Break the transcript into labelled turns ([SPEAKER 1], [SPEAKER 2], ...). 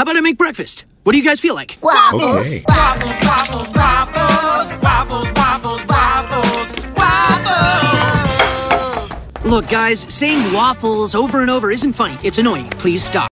[SPEAKER 1] How about I make breakfast? What do you guys feel like?
[SPEAKER 2] Waffles.
[SPEAKER 3] Okay.
[SPEAKER 4] Waffles, waffles, waffles, waffles, waffles, waffles, waffles.
[SPEAKER 1] Look, guys, saying waffles over and over isn't funny. It's annoying. Please stop.